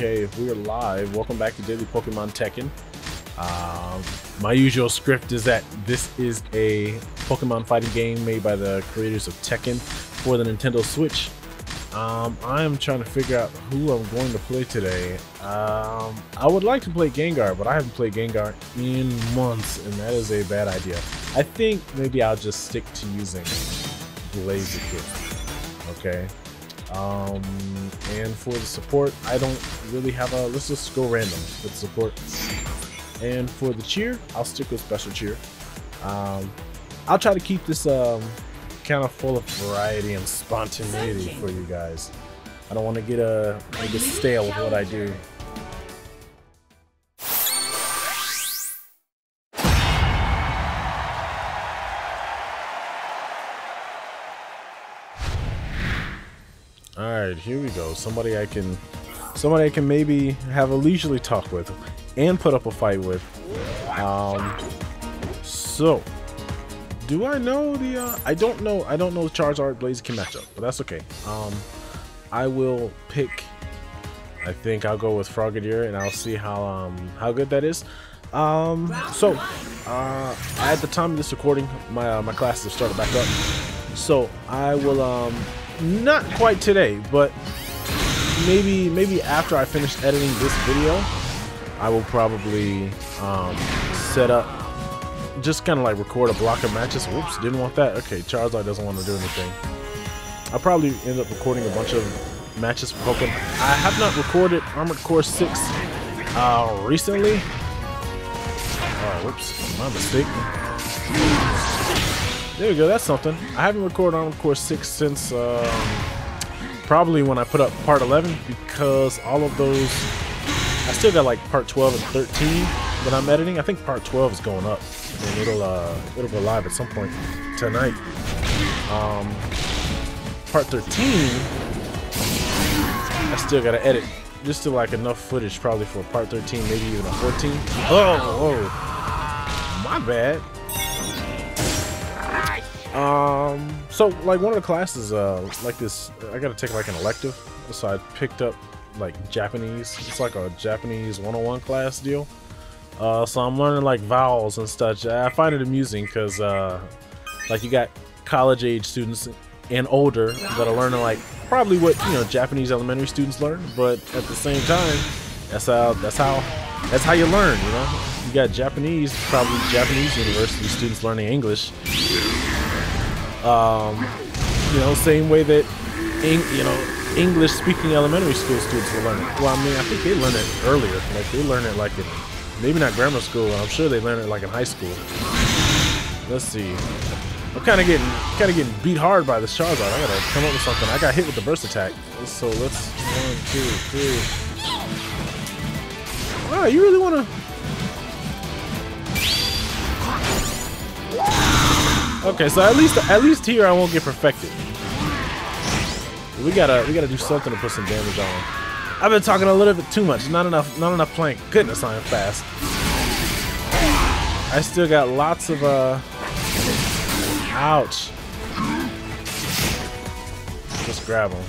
Okay, if we are live, welcome back to Daily Pokemon Tekken. Um, my usual script is that this is a Pokemon fighting game made by the creators of Tekken for the Nintendo Switch. Um, I am trying to figure out who I'm going to play today. Um, I would like to play Gengar, but I haven't played Gengar in months, and that is a bad idea. I think maybe I'll just stick to using Blaziken. Okay. Um, and for the support, I don't really have a. Let's just go random with support. And for the cheer, I'll stick with special cheer. Um, I'll try to keep this um, kind of full of variety and spontaneity for you guys. I don't want to get a uh, get stale with what I do. Here we go. Somebody I can, somebody I can maybe have a leisurely talk with, and put up a fight with. Um, so, do I know the? Uh, I don't know. I don't know Charizard Blaziken matchup, but that's okay. Um, I will pick. I think I'll go with Frogadier, and I'll see how um how good that is. Um, so, uh, at the time of this recording, my uh, my classes have started back up. So I will um not quite today, but maybe maybe after I finish editing this video, I will probably um, set up just kind of like record a block of matches. Whoops, didn't want that. Okay, Charizard doesn't want to do anything. I'll probably end up recording a bunch of matches for Pokemon. I have not recorded Armored Core 6 uh, recently. Oh, whoops, my mistake. There we go, that's something. I haven't recorded Armored Core 6 since um, probably when I put up part 11 because all of those, I still got like part 12 and 13 that I'm editing. I think part 12 is going up and it'll, uh, it'll go live at some point tonight. Um, part 13, I still gotta edit just to like enough footage probably for part 13, maybe even a 14. Oh, oh, my bad. Um, so like one of the classes, uh, like this, I gotta take like an elective, so I picked up like Japanese. It's like a Japanese 101 class deal. Uh, so I'm learning like vowels and such. I find it amusing because, uh, like you got college age students and older that are learning like probably what you know Japanese elementary students learn, but at the same time, that's how that's how that's how you learn. You know, you got Japanese, probably Japanese university students learning English. Um, you know, same way that, you know, English speaking elementary school students will learn it. Well, I mean, I think they learn it earlier. Like they learn it like in, maybe not grammar school. I'm sure they learn it like in high school. Let's see. I'm kind of getting kind of getting beat hard by the Charizard. I gotta come up with something. I got hit with the burst attack. So let's one, two, three. Wow, you really wanna? Okay, so at least at least here I won't get perfected. We gotta we gotta do something to put some damage on. I've been talking a little bit too much. Not enough not enough playing. Goodness, I am fast. I still got lots of uh. Ouch. Let's grab him.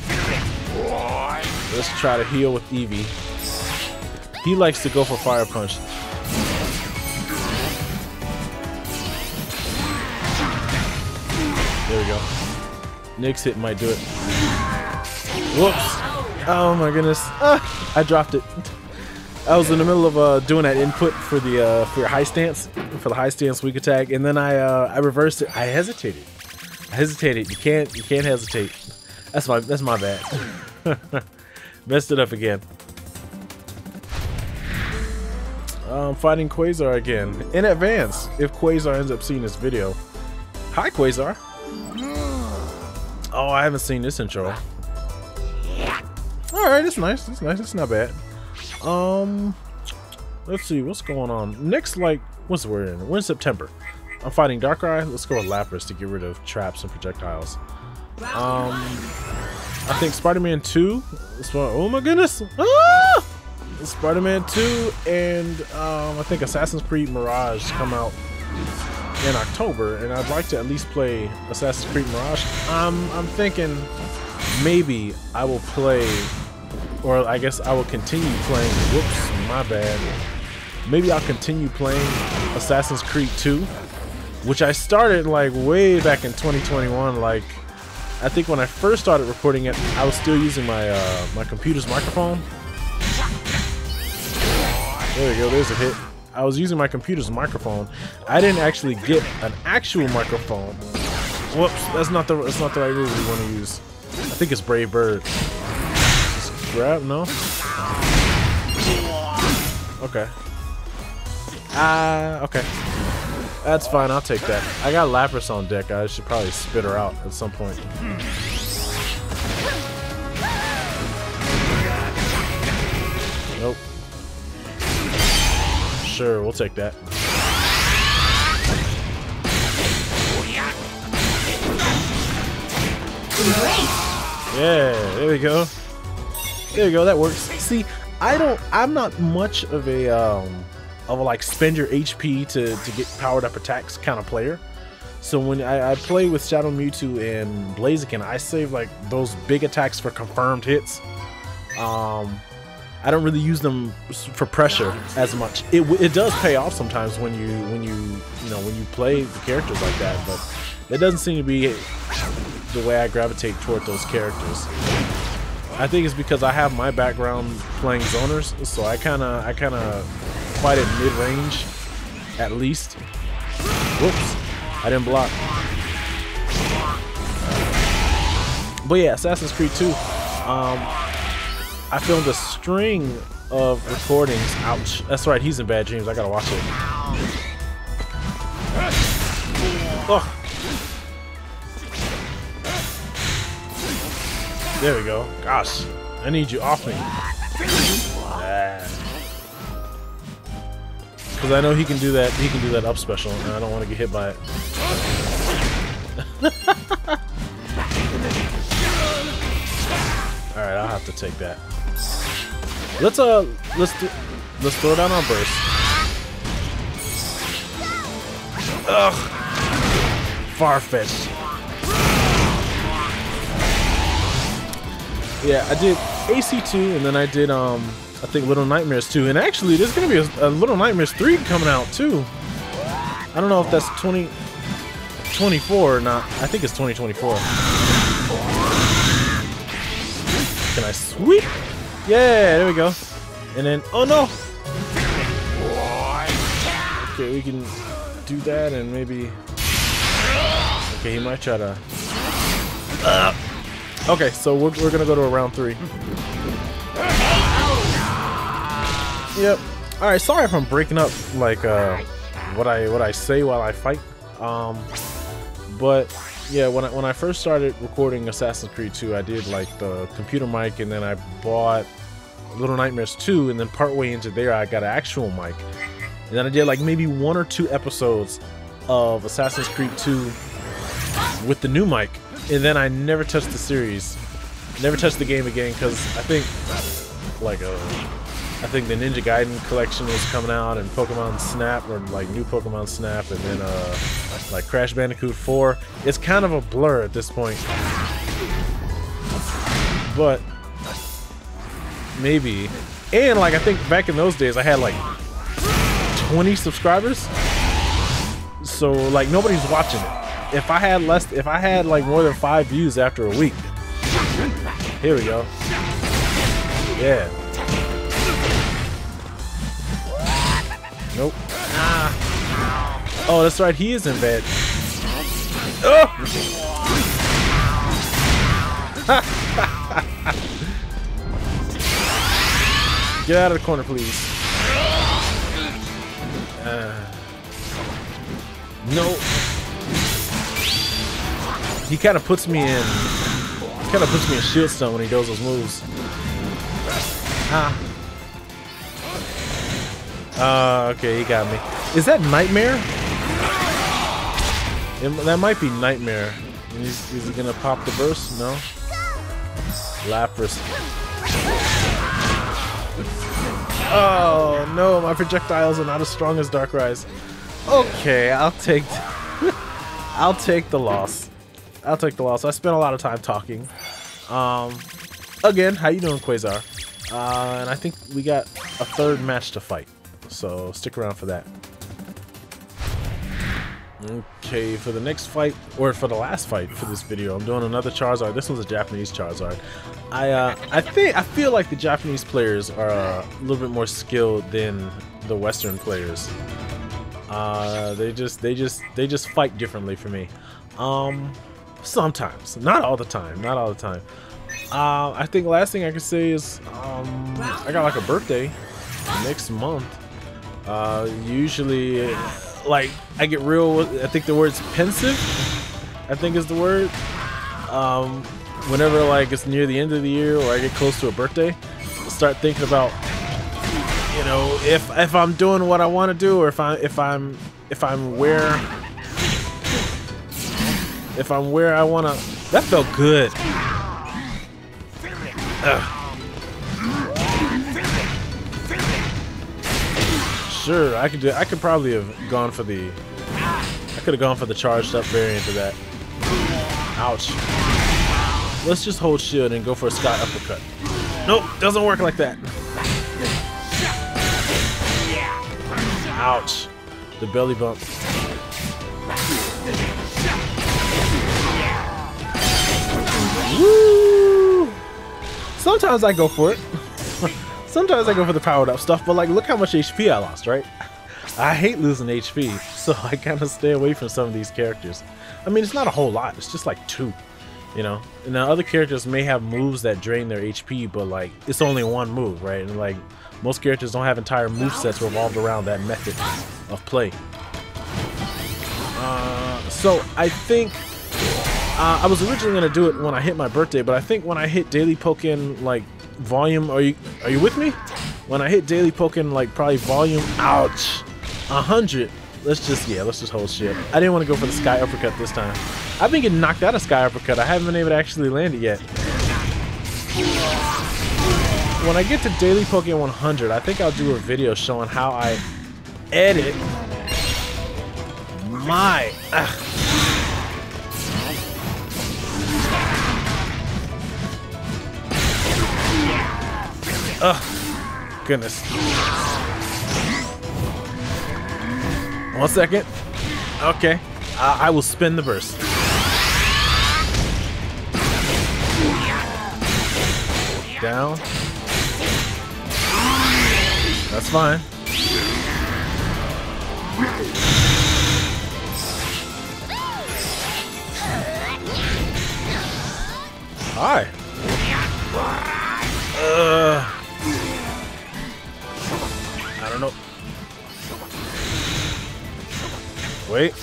Let's try to heal with Eevee. He likes to go for fire punch. Nick's hit might do it. Whoops. Oh my goodness. Ah, I dropped it. I was in the middle of uh, doing that input for the uh, for your high stance, for the high stance weak attack, and then I uh, I reversed it. I hesitated. I hesitated. You can't you can't hesitate. That's my that's my bad. Messed it up again. I'm fighting Quasar again in advance. If Quasar ends up seeing this video, hi Quasar. Oh, I haven't seen this intro. Alright, it's nice. It's nice. It's not bad. Um, let's see. What's going on? Next, like, what's word in? We're in September. I'm fighting Darkrai. Let's go with Lapras to get rid of traps and projectiles. Um, I think Spider-Man 2. Oh my goodness! Ah! Spider-Man 2 and um, I think Assassin's Creed Mirage come out in October, and I'd like to at least play Assassin's Creed Mirage. Um, I'm thinking maybe I will play or I guess I will continue playing. Whoops, my bad. Maybe I'll continue playing Assassin's Creed 2, which I started like way back in 2021. Like, I think when I first started recording it, I was still using my uh, my computer's microphone. There we go. There's a hit. I was using my computer's microphone. I didn't actually get an actual microphone. Whoops, that's not the that's not the right move we want to use. I think it's Brave Bird. Just grab, no? Okay. Ah, uh, okay. That's fine, I'll take that. I got Lapras on deck. I should probably spit her out at some point. Sure, we'll take that. Yeah, there we go. There you go, that works. See, I don't I'm not much of a um of a like spend your HP to, to get powered up attacks kind of player. So when I, I play with Shadow Mewtwo and Blaziken, I save like those big attacks for confirmed hits. Um, I don't really use them for pressure as much. It, it does pay off sometimes when you when you you know when you play the characters like that, but it doesn't seem to be the way I gravitate toward those characters. I think it's because I have my background playing zoners, so I kind of I kind of fight at mid range, at least. Whoops, I didn't block. But yeah, Assassin's Creed 2. Um, I filmed a string of recordings. Ouch. That's right, he's in bad dreams. I gotta watch it. Oh. There we go. Gosh, I need you off me. Because I know he can do that. He can do that up special, and I don't want to get hit by it. All right, I'll have to take that. Let's uh, let's do, let's throw down our burst. Ugh, Farfetch. Yeah, I did AC2, and then I did um, I think Little Nightmares 2, and actually there's gonna be a, a Little Nightmares 3 coming out too. I don't know if that's 20, 24 or not. I think it's 2024. Can I sweep? Yeah, there we go. And then, oh no! Okay, we can do that and maybe... Okay, he might try to... Uh. Okay, so we're, we're gonna go to a round three. Yep. Alright, sorry if I'm breaking up, like, uh, what I what I say while I fight. Um, but yeah, when I, when I first started recording Assassin's Creed 2, I did like the computer mic, and then I bought Little Nightmares 2, and then partway into there, I got an actual mic. And then I did like maybe one or two episodes of Assassin's Creed 2 with the new mic, and then I never touched the series, never touched the game again because I think like uh, I think the Ninja Gaiden collection was coming out and Pokemon Snap or like new Pokemon Snap and then uh like Crash Bandicoot 4. It's kind of a blur at this point. But maybe. And like I think back in those days I had like 20 subscribers. So like nobody's watching it. If I had less if I had like more than 5 views after a week. Here we go. Yeah. Nope. Ah. Oh, that's right. He is in bed. Oh! Get out of the corner, please. Uh, no. He kind of puts me in. Kind of puts me in shield stun when he does those moves. Ah. Uh, okay, he got me. Is that Nightmare? It, that might be Nightmare. Is, is he gonna pop the burst? No? Lapras. Oh no, my projectiles are not as strong as Darkrai's. Okay, I'll take I'll take the loss. I'll take the loss. I spent a lot of time talking. Um again. How you doing, Quasar? Uh, and I think we got a third match to fight, so stick around for that. Okay, for the next fight, or for the last fight for this video, I'm doing another Charizard. This one's a Japanese Charizard. I uh, I think I feel like the Japanese players are uh, a little bit more skilled than the Western players. Uh, they just they just they just fight differently for me. Um, sometimes, not all the time, not all the time. Uh, I think last thing I can say is um, I got like a birthday next month. Uh, usually like I get real. I think the word's pensive. I think is the word. Um, whenever like it's near the end of the year or I get close to a birthday, I start thinking about you know if if I'm doing what I want to do or if I if I'm if I'm where if I'm where I want to. That felt good. Ugh. Sure, I could do. I could probably have gone for the. I could have gone for the charged up variant of that. Ouch. Let's just hold shield and go for a sky uppercut. Nope, doesn't work like that. Ouch. The belly bump. Woo! Sometimes I go for it. Sometimes I go for the powered up stuff, but like, look how much HP I lost, right? I hate losing HP, so I kind of stay away from some of these characters. I mean, it's not a whole lot. It's just like two, you know? And now other characters may have moves that drain their HP, but like, it's only one move, right? And like, most characters don't have entire move sets revolved around that method of play. Uh, so I think uh, I was originally gonna do it when I hit my birthday, but I think when I hit Daily Pokken like volume. Are you are you with me? When I hit daily Pokken, like probably volume, ouch, a hundred. Let's just yeah, let's just hold shit. I didn't want to go for the sky uppercut this time. I've been getting knocked out of sky uppercut. I haven't been able to actually land it yet. When I get to daily Pokken 100, I think I'll do a video showing how I edit my. Ugh. Oh, goodness. One second. Okay. Uh, I will spin the burst. Down. That's fine. Hi. Uh. Don't know. Wait.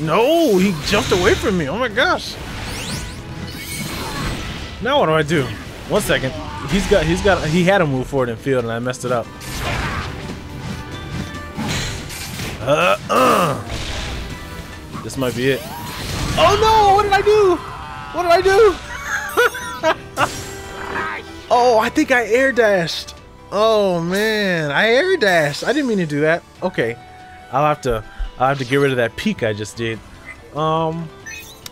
No, he jumped away from me. Oh my gosh. Now what do I do? One second. He's got he's got he had a move forward in field and I messed it up. Uh, uh. This might be it. Oh no! What did I do? What did I do? oh, I think I air dashed. Oh man, I air dashed. I didn't mean to do that. Okay, I'll have to I'll have to get rid of that peak I just did. Um,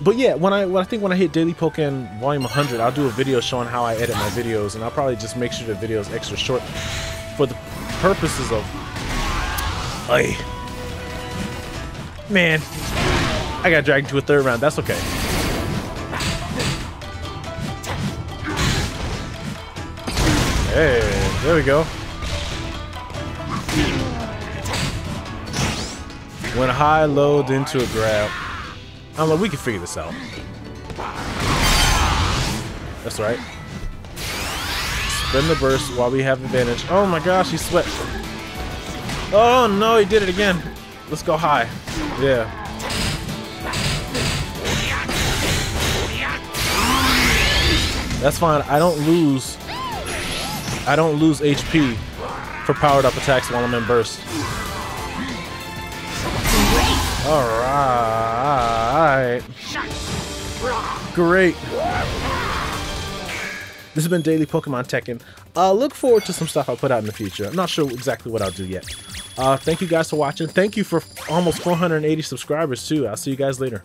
but yeah, when I when I think when I hit Daily Pokemon Volume 100, I'll do a video showing how I edit my videos, and I'll probably just make sure the video is extra short for the purposes of. Ay, man, I got dragged to a third round. That's okay. Hey. There we go. When high load into a grab. I'm like, we can figure this out. That's right. Spin the burst while we have advantage. Oh my gosh, he swept. Oh no, he did it again. Let's go high. Yeah. That's fine. I don't lose I don't lose HP for powered up attacks while I'm in burst. Alright. Great. This has been Daily Pokemon Tekken. Uh, look forward to some stuff I'll put out in the future. I'm not sure exactly what I'll do yet. Uh, thank you guys for watching. Thank you for almost 480 subscribers too. I'll see you guys later.